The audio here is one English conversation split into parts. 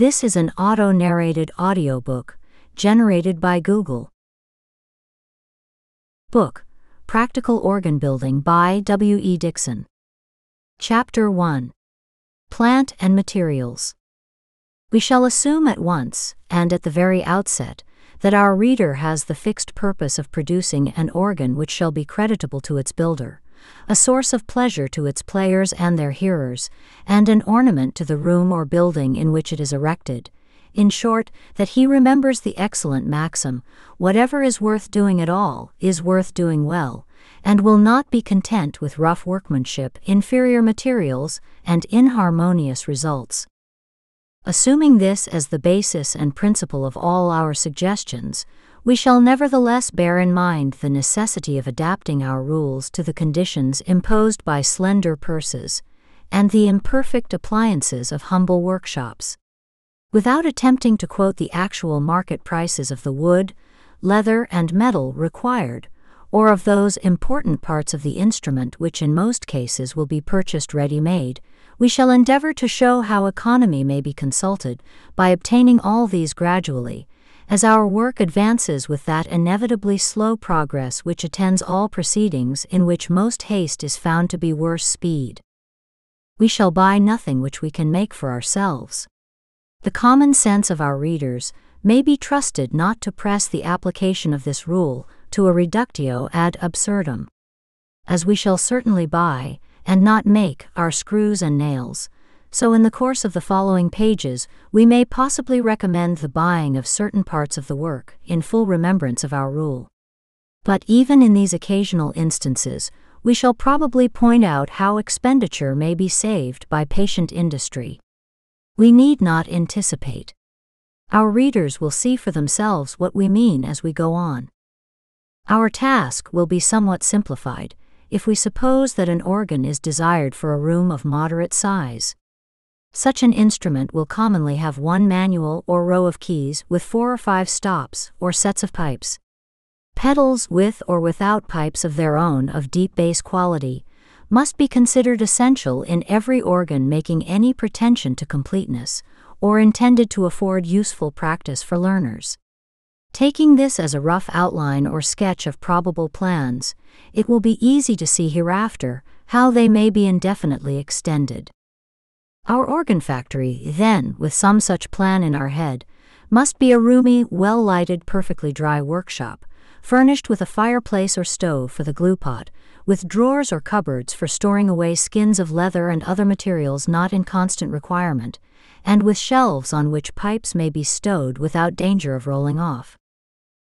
This is an auto narrated audiobook generated by Google. Book Practical Organ Building by W. E. Dickson. Chapter 1 Plant and Materials. We shall assume at once, and at the very outset, that our reader has the fixed purpose of producing an organ which shall be creditable to its builder, a source of pleasure to its players and their hearers, and an ornament to the room or building in which it is erected. In short, that he remembers the excellent maxim, whatever is worth doing at all is worth doing well, and will not be content with rough workmanship, inferior materials, and inharmonious results. Assuming this as the basis and principle of all our suggestions, we shall nevertheless bear in mind the necessity of adapting our rules to the conditions imposed by slender purses and the imperfect appliances of humble workshops. Without attempting to quote the actual market prices of the wood, leather, and metal required, or of those important parts of the instrument which in most cases will be purchased ready made, we shall endeavor to show how economy may be consulted by obtaining all these gradually, as our work advances with that inevitably slow progress which attends all proceedings in which most haste is found to be worse speed. We shall buy nothing which we can make for ourselves. The common sense of our readers may be trusted not to press the application of this rule to a reductio ad absurdum. As we shall certainly buy, and not make, our screws and nails, so in the course of the following pages we may possibly recommend the buying of certain parts of the work, in full remembrance of our rule. But even in these occasional instances, we shall probably point out how expenditure may be saved by patient industry. We need not anticipate. Our readers will see for themselves what we mean as we go on. Our task will be somewhat simplified if we suppose that an organ is desired for a room of moderate size. Such an instrument will commonly have one manual or row of keys with four or five stops or sets of pipes. Pedals with or without pipes of their own of deep bass quality must be considered essential in every organ making any pretension to completeness, or intended to afford useful practice for learners. Taking this as a rough outline or sketch of probable plans, it will be easy to see hereafter how they may be indefinitely extended. Our organ factory, then, with some such plan in our head, must be a roomy, well lighted, perfectly dry workshop, furnished with a fireplace or stove for the glue pot, with drawers or cupboards for storing away skins of leather and other materials not in constant requirement, and with shelves on which pipes may be stowed without danger of rolling off.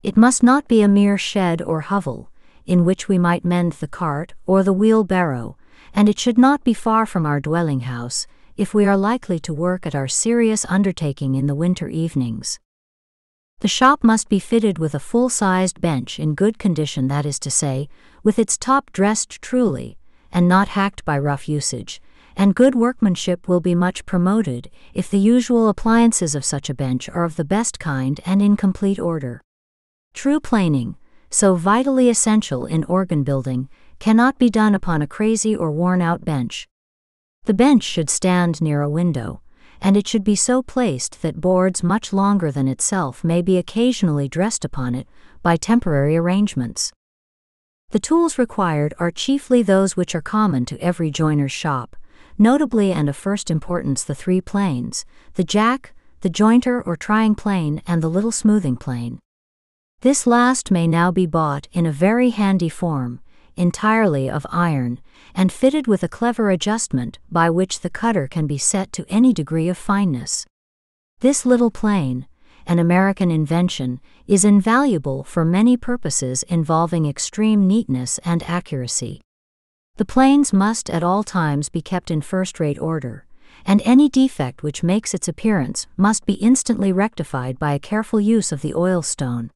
It must not be a mere shed or hovel, in which we might mend the cart or the wheelbarrow, and it should not be far from our dwelling house, if we are likely to work at our serious undertaking in the winter evenings. The shop must be fitted with a full sized bench in good condition, that is to say, with its top dressed truly, and not hacked by rough usage, and good workmanship will be much promoted if the usual appliances of such a bench are of the best kind and in complete order. True planing, so vitally essential in organ building, cannot be done upon a crazy or worn out bench. The bench should stand near a window and it should be so placed that boards much longer than itself may be occasionally dressed upon it by temporary arrangements. The tools required are chiefly those which are common to every joiner's shop, notably and of first importance the three planes the jack, the jointer or trying plane, and the little smoothing plane. This last may now be bought in a very handy form, entirely of iron, and fitted with a clever adjustment by which the cutter can be set to any degree of fineness. This little plane, an American invention, is invaluable for many purposes involving extreme neatness and accuracy. The planes must at all times be kept in first rate order, and any defect which makes its appearance must be instantly rectified by a careful use of the oil stone.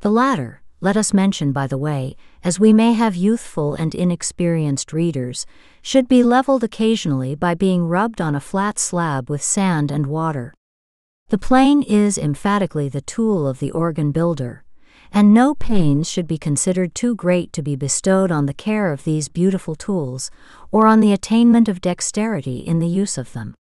The latter, let us mention by the way, as we may have youthful and inexperienced readers, should be leveled occasionally by being rubbed on a flat slab with sand and water. The plane is emphatically the tool of the organ builder, and no pains should be considered too great to be bestowed on the care of these beautiful tools, or on the attainment of dexterity in the use of them.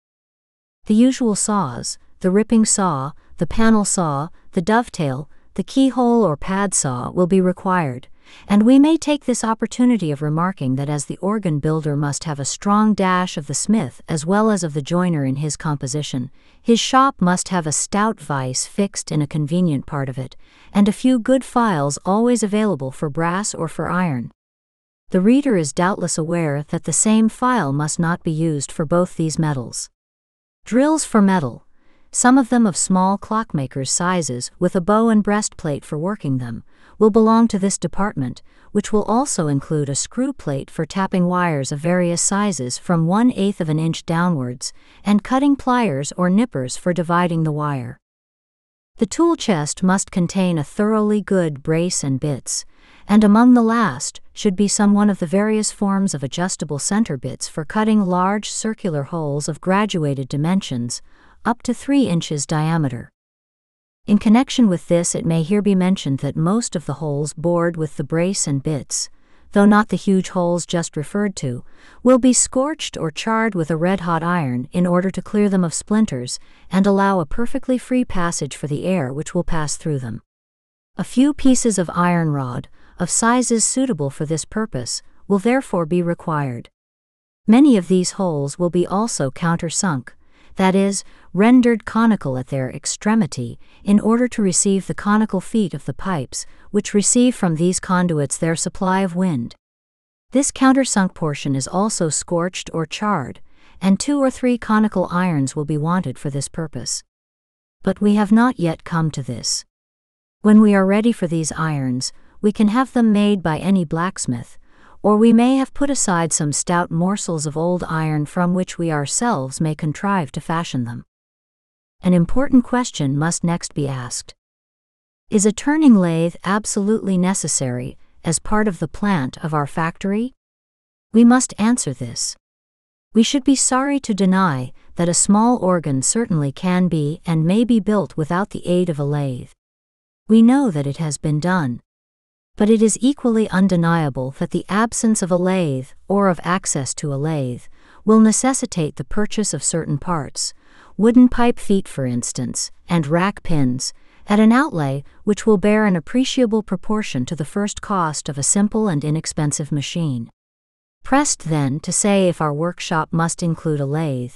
The usual saws, the ripping saw, the panel saw, the dovetail, the keyhole or pad saw will be required, and we may take this opportunity of remarking that as the organ builder must have a strong dash of the smith as well as of the joiner in his composition, his shop must have a stout vice fixed in a convenient part of it, and a few good files always available for brass or for iron. The reader is doubtless aware that the same file must not be used for both these metals. Drills for metal, some of them of small clockmakers' sizes with a bow and breastplate for working them, will belong to this department, which will also include a screw plate for tapping wires of various sizes from one eighth of an inch downwards, and cutting pliers or nippers for dividing the wire. The tool chest must contain a thoroughly good brace and bits, and among the last should be some one of the various forms of adjustable center bits for cutting large circular holes of graduated dimensions, up to 3 inches diameter. In connection with this, it may here be mentioned that most of the holes bored with the brace and bits, though not the huge holes just referred to, will be scorched or charred with a red hot iron in order to clear them of splinters and allow a perfectly free passage for the air which will pass through them. A few pieces of iron rod, of sizes suitable for this purpose, will therefore be required. Many of these holes will be also countersunk, that is, rendered conical at their extremity, in order to receive the conical feet of the pipes, which receive from these conduits their supply of wind. This countersunk portion is also scorched or charred, and two or three conical irons will be wanted for this purpose. But we have not yet come to this. When we are ready for these irons, we can have them made by any blacksmith, or we may have put aside some stout morsels of old iron from which we ourselves may contrive to fashion them. An important question must next be asked. Is a turning lathe absolutely necessary as part of the plant of our factory? We must answer this. We should be sorry to deny that a small organ certainly can be and may be built without the aid of a lathe. We know that it has been done, but it is equally undeniable that the absence of a lathe, or of access to a lathe, will necessitate the purchase of certain parts, wooden pipe feet for instance, and rack pins, at an outlay which will bear an appreciable proportion to the first cost of a simple and inexpensive machine. Pressed then to say if our workshop must include a lathe,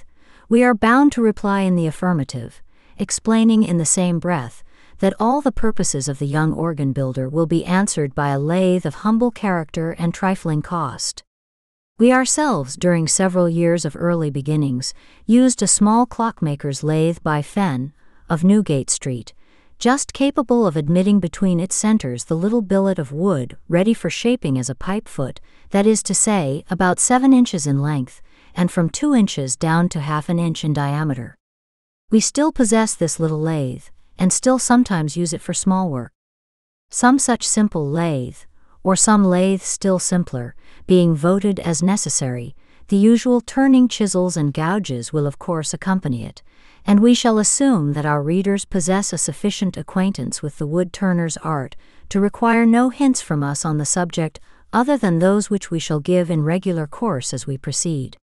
we are bound to reply in the affirmative, explaining in the same breath that all the purposes of the young organ builder will be answered by a lathe of humble character and trifling cost. We ourselves, during several years of early beginnings, used a small clockmaker's lathe by Fenn, of Newgate Street, just capable of admitting between its centers the little billet of wood ready for shaping as a pipe foot, that is to say, about seven inches in length, and from two inches down to half an inch in diameter. We still possess this little lathe, and still sometimes use it for small work. Some such simple lathe, or some lathe still simpler, being voted as necessary, the usual turning chisels and gouges will of course accompany it, and we shall assume that our readers possess a sufficient acquaintance with the wood turner's art to require no hints from us on the subject other than those which we shall give in regular course as we proceed.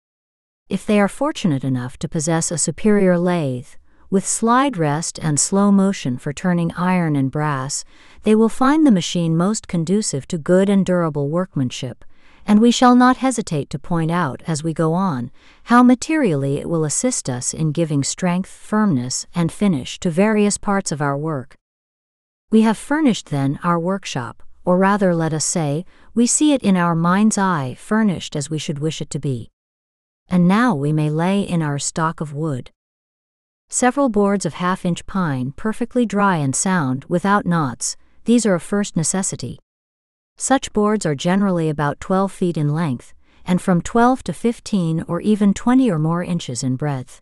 If they are fortunate enough to possess a superior lathe, with slide rest and slow motion for turning iron and brass, they will find the machine most conducive to good and durable workmanship, and we shall not hesitate to point out as we go on how materially it will assist us in giving strength, firmness, and finish to various parts of our work. We have furnished then our workshop, or rather, let us say, we see it in our mind's eye furnished as we should wish it to be. And now we may lay in our stock of wood several boards of half inch pine perfectly dry and sound without knots, these are a first necessity. Such boards are generally about 12 feet in length, and from 12 to 15 or even 20 or more inches in breadth.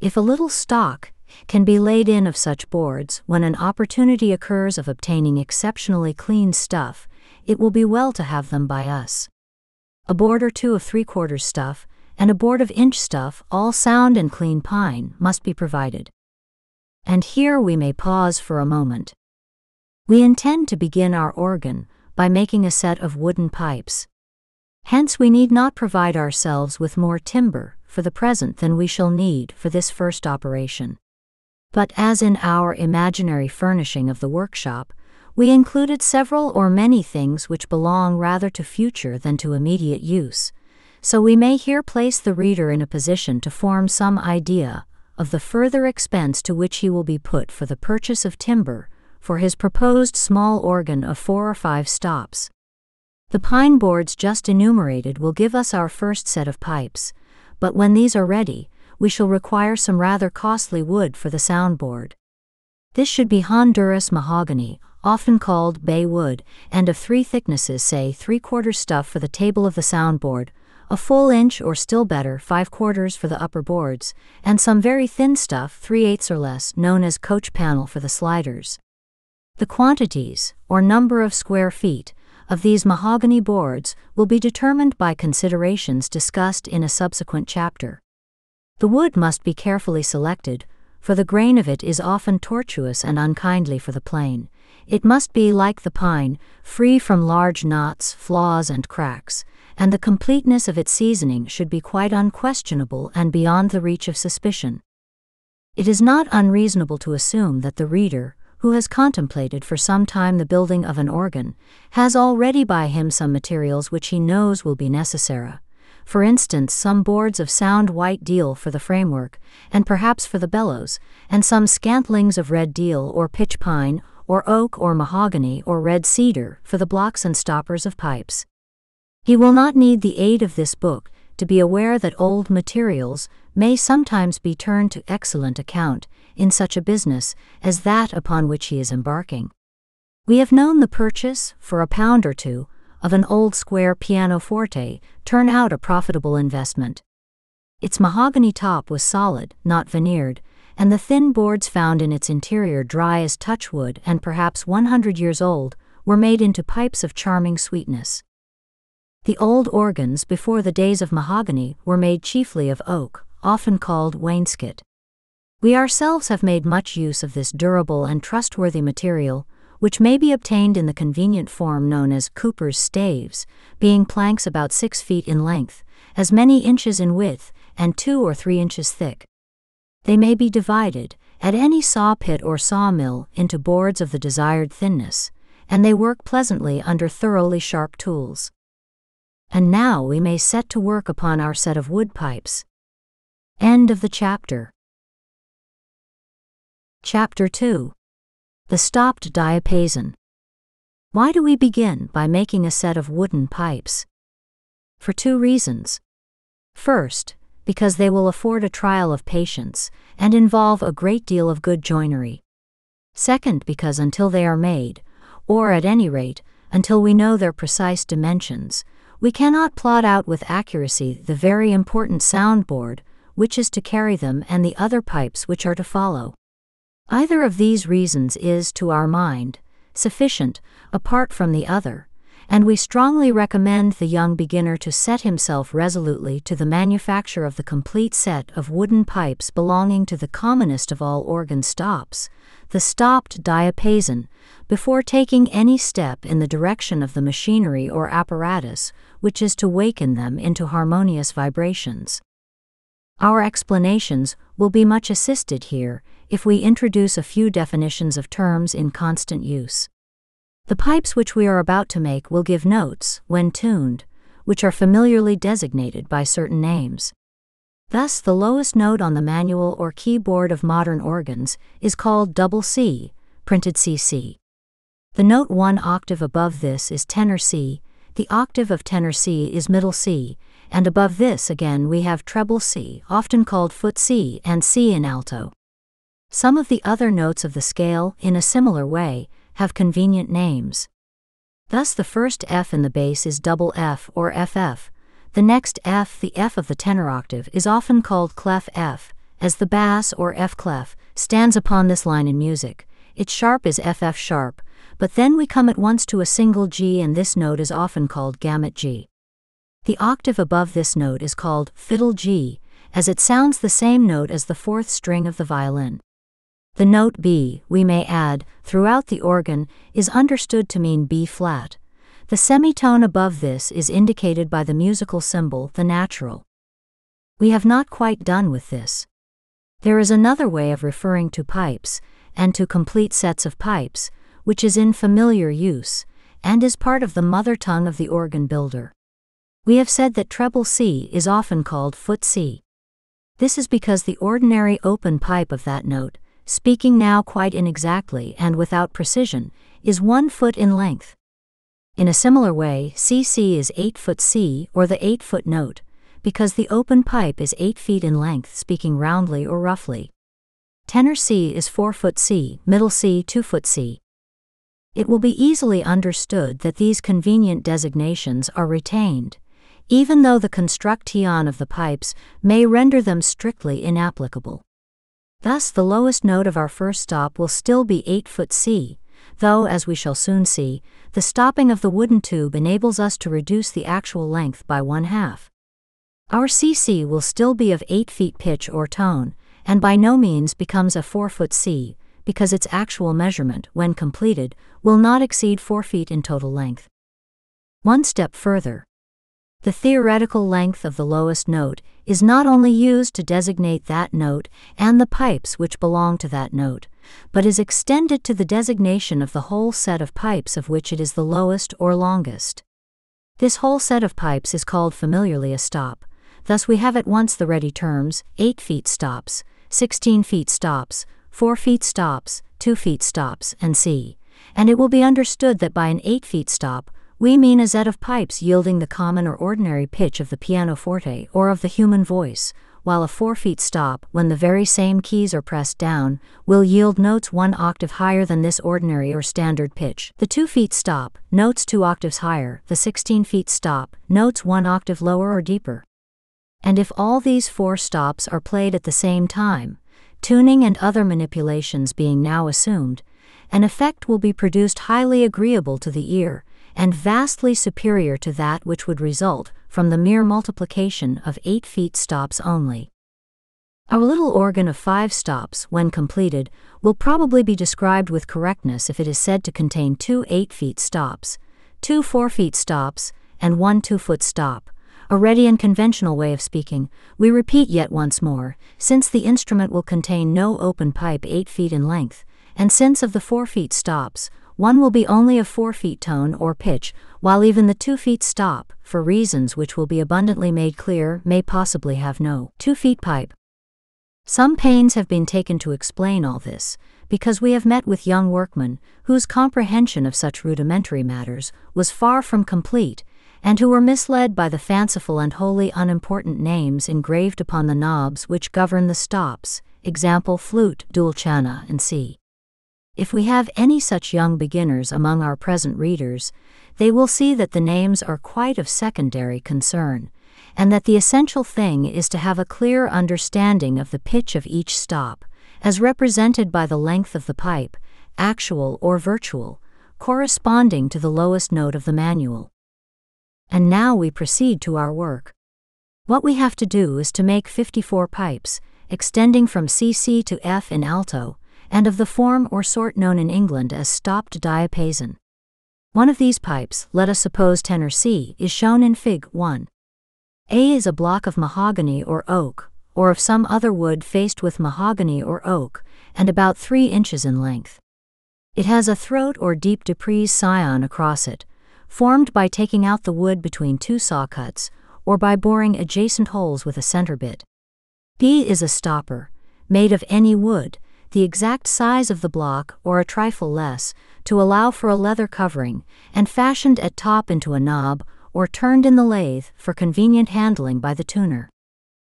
If a little stock can be laid in of such boards when an opportunity occurs of obtaining exceptionally clean stuff, it will be well to have them by us. A board or two of three quarters stuff and a board of inch stuff, all sound and clean pine, must be provided. And here we may pause for a moment. We intend to begin our organ by making a set of wooden pipes. Hence, we need not provide ourselves with more timber for the present than we shall need for this first operation. But as in our imaginary furnishing of the workshop, we included several or many things which belong rather to future than to immediate use, so we may here place the reader in a position to form some idea of the further expense to which he will be put for the purchase of timber for his proposed small organ of four or five stops. The pine boards just enumerated will give us our first set of pipes, but when these are ready, we shall require some rather costly wood for the soundboard. This should be Honduras mahogany, often called bay wood, and of three thicknesses, say three quarters stuff for the table of the soundboard, a full inch or still better, five quarters for the upper boards, and some very thin stuff, three eighths or less, known as coach panel for the sliders. The quantities, or number of square feet, of these mahogany boards will be determined by considerations discussed in a subsequent chapter. The wood must be carefully selected, for the grain of it is often tortuous and unkindly for the plane. It must be like the pine, free from large knots, flaws, and cracks, and the completeness of its seasoning should be quite unquestionable and beyond the reach of suspicion. It is not unreasonable to assume that the reader, who has contemplated for some time the building of an organ, has already by him some materials which he knows will be necessary. For instance, some boards of sound white deal for the framework, and perhaps for the bellows, and some scantlings of red deal or pitch pine, or oak or mahogany or red cedar for the blocks and stoppers of pipes. He will not need the aid of this book to be aware that old materials may sometimes be turned to excellent account in such a business as that upon which he is embarking. We have known the purchase, for a pound or two, of an old square pianoforte turn out a profitable investment. Its mahogany top was solid, not veneered, and the thin boards found in its interior dry as touchwood and perhaps 100 years old were made into pipes of charming sweetness. The old organs before the days of mahogany were made chiefly of oak, often called wainscot. We ourselves have made much use of this durable and trustworthy material, which may be obtained in the convenient form known as Cooper's staves, being planks about six feet in length, as many inches in width, and two or three inches thick. They may be divided, at any saw pit or sawmill, into boards of the desired thinness, and they work pleasantly under thoroughly sharp tools. And now we may set to work upon our set of wood pipes. End of the chapter. Chapter 2 The Stopped Diapason. Why do we begin by making a set of wooden pipes? For two reasons. First, because they will afford a trial of patience and involve a great deal of good joinery. Second, because until they are made, or at any rate, until we know their precise dimensions, we cannot plot out with accuracy the very important soundboard, which is to carry them, and the other pipes which are to follow. Either of these reasons is, to our mind, sufficient, apart from the other, and we strongly recommend the young beginner to set himself resolutely to the manufacture of the complete set of wooden pipes belonging to the commonest of all organ stops, the stopped diapason, before taking any step in the direction of the machinery or apparatus which is to waken them into harmonious vibrations. Our explanations will be much assisted here if we introduce a few definitions of terms in constant use. The pipes which we are about to make will give notes, when tuned, which are familiarly designated by certain names. Thus, the lowest note on the manual or keyboard of modern organs is called double C, printed CC. The note one octave above this is tenor C, the octave of tenor C is middle C, and above this again we have treble C, often called foot C and C in alto. Some of the other notes of the scale, in a similar way, have convenient names. Thus the first F in the bass is double F or FF. The next F, the F of the tenor octave, is often called clef F, as the bass or F clef stands upon this line in music. Its sharp is FF sharp, but then we come at once to a single G and this note is often called gamut G. The octave above this note is called fiddle G, as it sounds the same note as the fourth string of the violin. The note B, we may add, throughout the organ, is understood to mean B flat. The semitone above this is indicated by the musical symbol, the natural. We have not quite done with this. There is another way of referring to pipes, and to complete sets of pipes, which is in familiar use, and is part of the mother tongue of the organ builder. We have said that treble C is often called foot C. This is because the ordinary open pipe of that note, speaking now quite inexactly and without precision, is one foot in length. In a similar way, CC is 8 foot C or the 8 foot note, because the open pipe is 8 feet in length, speaking roundly or roughly. Tenor C is 4 foot C, middle C 2 foot C. It will be easily understood that these convenient designations are retained, even though the construction of the pipes may render them strictly inapplicable. Thus, the lowest note of our first stop will still be 8 foot C, though, as we shall soon see, the stopping of the wooden tube enables us to reduce the actual length by one half. Our CC will still be of 8 feet pitch or tone, and by no means becomes a 4 foot C, because its actual measurement, when completed, will not exceed 4 feet in total length. One step further. The theoretical length of the lowest note is not only used to designate that note and the pipes which belong to that note, but is extended to the designation of the whole set of pipes of which it is the lowest or longest. This whole set of pipes is called familiarly a stop, thus we have at once the ready terms 8 feet stops, 16 feet stops, 4 feet stops, 2 feet stops, and c. And it will be understood that by an 8 feet stop, we mean a set of pipes yielding the common or ordinary pitch of the pianoforte or of the human voice, while a 4 feet stop, when the very same keys are pressed down, will yield notes one octave higher than this ordinary or standard pitch. The 2 feet stop, notes 2 octaves higher, the 16 feet stop, notes 1 octave lower or deeper. And if all these four stops are played at the same time, tuning and other manipulations being now assumed, an effect will be produced highly agreeable to the ear, and vastly superior to that which would result from the mere multiplication of eight feet stops only. Our little organ of five stops, when completed, will probably be described with correctness if it is said to contain two eight feet stops, two four feet stops, and one two foot stop a ready and conventional way of speaking, we repeat yet once more, since the instrument will contain no open pipe 8 feet in length, and since of the 4 feet stops, one will be only a 4 feet tone or pitch, while even the 2 feet stop, for reasons which will be abundantly made clear, may possibly have no 2 feet pipe. Some pains have been taken to explain all this, because we have met with young workmen whose comprehension of such rudimentary matters was far from complete, and who were misled by the fanciful and wholly unimportant names engraved upon the knobs which govern the stops, example flute, dulciana, and c. If we have any such young beginners among our present readers, they will see that the names are quite of secondary concern, and that the essential thing is to have a clear understanding of the pitch of each stop, as represented by the length of the pipe, actual or virtual, corresponding to the lowest note of the manual. And now we proceed to our work. What we have to do is to make 54 pipes, extending from CC to F in alto, and of the form or sort known in England as stopped diapason. One of these pipes, let us suppose tenor C, is shown in Fig. 1. A is a block of mahogany or oak, or of some other wood faced with mahogany or oak, and about 3 inches in length. It has a throat or deep deprise scion across it, formed by taking out the wood between two saw cuts, or by boring adjacent holes with a center bit. B is a stopper, made of any wood, the exact size of the block or a trifle less, to allow for a leather covering, and fashioned at top into a knob, or turned in the lathe for convenient handling by the tuner.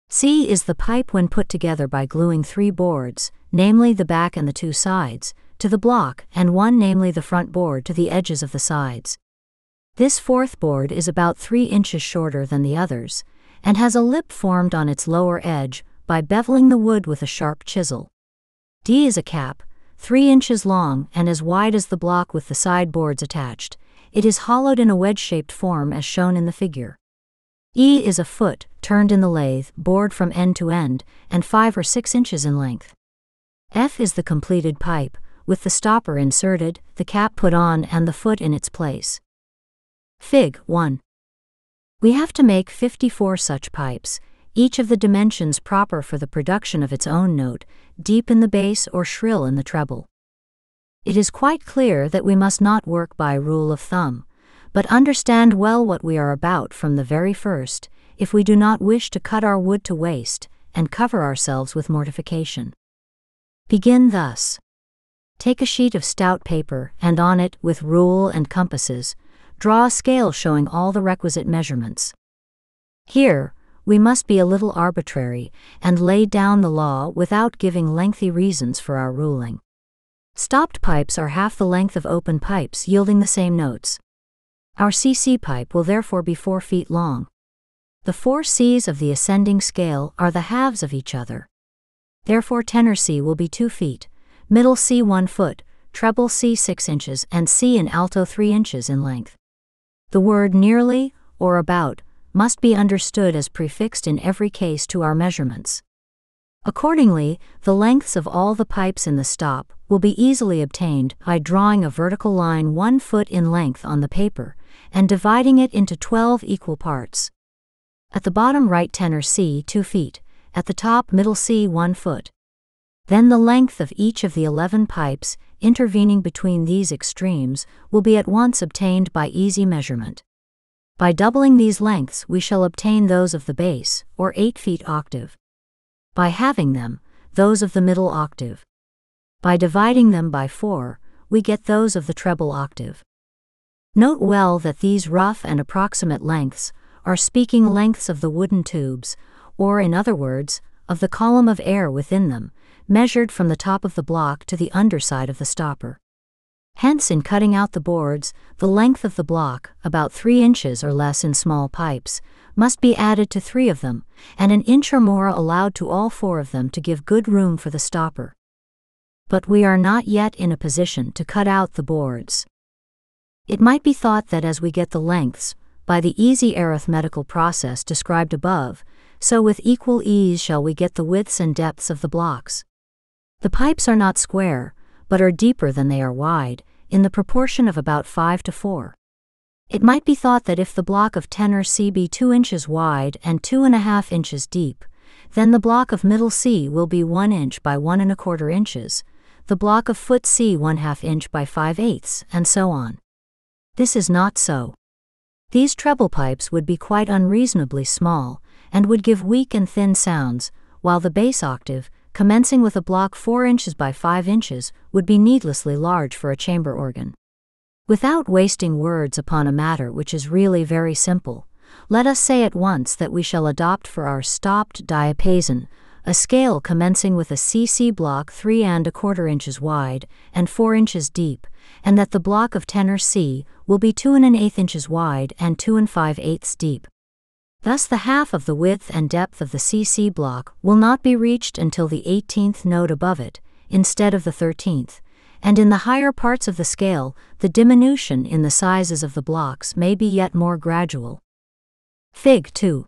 C is the pipe when put together by gluing three boards, namely the back and the two sides, to the block, and one, namely the front board, to the edges of the sides. This fourth board is about 3 inches shorter than the others, and has a lip formed on its lower edge by beveling the wood with a sharp chisel. D is a cap, 3 inches long and as wide as the block with the side boards attached. It is hollowed in a wedge-shaped form as shown in the figure. E is a foot, turned in the lathe, bored from end to end, and 5 or 6 inches in length. F is the completed pipe, with the stopper inserted, the cap put on and the foot in its place. Fig. 1. We have to make 54 such pipes, each of the dimensions proper for the production of its own note, deep in the bass or shrill in the treble. It is quite clear that we must not work by rule of thumb, but understand well what we are about from the very first, if we do not wish to cut our wood to waste and cover ourselves with mortification. Begin thus. Take a sheet of stout paper and on it, with rule and compasses, draw a scale showing all the requisite measurements. Here, we must be a little arbitrary and lay down the law without giving lengthy reasons for our ruling. Stopped pipes are half the length of open pipes, yielding the same notes. Our CC pipe will therefore be 4 feet long. The four Cs of the ascending scale are the halves of each other. Therefore, tenor C will be 2 feet, middle C 1 foot, treble C 6 inches, and C in alto 3 inches in length. The word nearly or about must be understood as prefixed in every case to our measurements. Accordingly, the lengths of all the pipes in the stop will be easily obtained by drawing a vertical line 1 foot in length on the paper and dividing it into 12 equal parts. At the bottom right tenor C 2 feet, at the top middle C 1 foot. Then the length of each of the 11 pipes intervening between these extremes will be at once obtained by easy measurement. By doubling these lengths, we shall obtain those of the bass, or 8 feet octave. By halving them, those of the middle octave. By dividing them by 4, we get those of the treble octave. Note well that these rough and approximate lengths are speaking lengths of the wooden tubes, or in other words, of the column of air within them, measured from the top of the block to the underside of the stopper. Hence, in cutting out the boards, the length of the block, about 3 inches or less in small pipes, must be added to three of them, and an inch or more allowed to all four of them to give good room for the stopper. But we are not yet in a position to cut out the boards. It might be thought that as we get the lengths, by the easy arithmetical process described above, so with equal ease shall we get the widths and depths of the blocks. The pipes are not square, but are deeper than they are wide, in the proportion of about 5 to 4. It might be thought that if the block of tenor C be 2 inches wide and 2.5 inches deep, then the block of middle C will be 1 inch by 1 and a quarter inches, the block of foot C 1 half inch by 5 eighths, and so on. This is not so. These treble pipes would be quite unreasonably small, and would give weak and thin sounds, while the bass octave, commencing with a block 4 inches by 5 inches, would be needlessly large for a chamber organ. Without wasting words upon a matter which is really very simple, let us say at once that we shall adopt for our stopped diapason a scale commencing with a CC block 3 and a quarter inches wide and 4 inches deep, and that the block of tenor C will be 2 and an eighth inches wide and 2 and 5 eighths deep. Thus, the half of the width and depth of the CC block will not be reached until the 18th note above it, instead of the 13th, and in the higher parts of the scale, the diminution in the sizes of the blocks may be yet more gradual. Fig 2.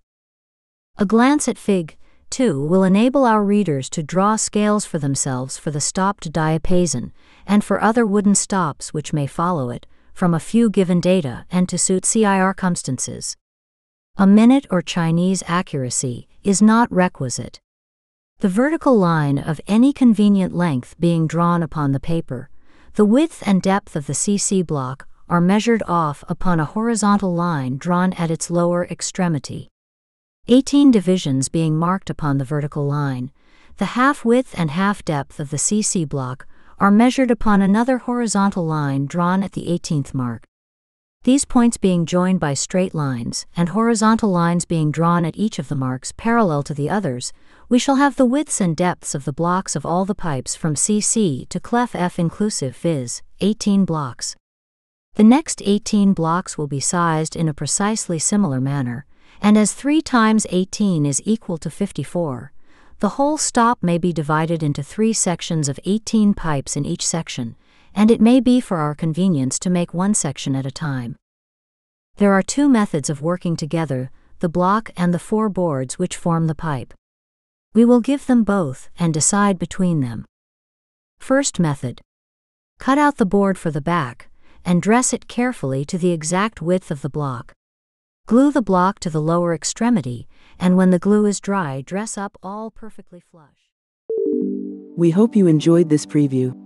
A glance at Fig 2 will enable our readers to draw scales for themselves for the stopped diapason and for other wooden stops which may follow it, from a few given data and to suit CIR circumstances. A minute or Chinese accuracy is not requisite. The vertical line of any convenient length being drawn upon the paper, the width and depth of the CC block are measured off upon a horizontal line drawn at its lower extremity. 18 divisions being marked upon the vertical line, the half width and half depth of the CC block are measured upon another horizontal line drawn at the 18th mark. These points being joined by straight lines, and horizontal lines being drawn at each of the marks parallel to the others, we shall have the widths and depths of the blocks of all the pipes from CC to clef F inclusive viz., 18 blocks. The next 18 blocks will be sized in a precisely similar manner, and as 3 times 18 is equal to 54, the whole stop may be divided into three sections of 18 pipes in each section, and it may be for our convenience to make one section at a time. There are two methods of working together the block and the four boards which form the pipe. We will give them both and decide between them. First method Cut out the board for the back and dress it carefully to the exact width of the block. Glue the block to the lower extremity, and when the glue is dry, dress up all perfectly flush. We hope you enjoyed this preview.